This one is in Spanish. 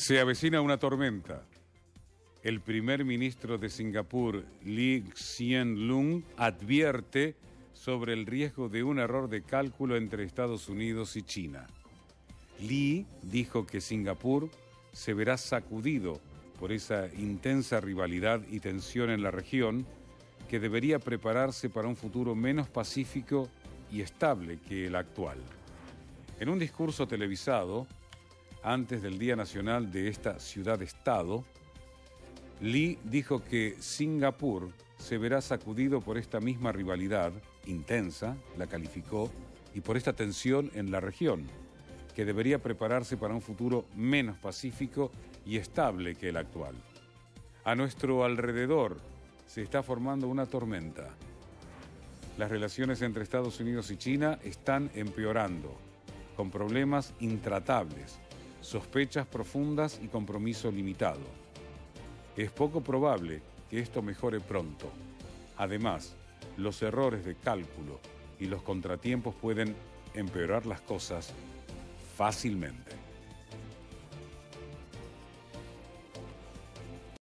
Se avecina una tormenta. El primer ministro de Singapur, Lee Hsien Loong, advierte sobre el riesgo de un error de cálculo entre Estados Unidos y China. Lee dijo que Singapur se verá sacudido por esa intensa rivalidad y tensión en la región que debería prepararse para un futuro menos pacífico y estable que el actual. En un discurso televisado, antes del Día Nacional de esta ciudad-estado, Lee dijo que Singapur se verá sacudido por esta misma rivalidad intensa, la calificó, y por esta tensión en la región, que debería prepararse para un futuro menos pacífico y estable que el actual. A nuestro alrededor se está formando una tormenta. Las relaciones entre Estados Unidos y China están empeorando, con problemas intratables sospechas profundas y compromiso limitado. Es poco probable que esto mejore pronto. Además, los errores de cálculo y los contratiempos pueden empeorar las cosas fácilmente.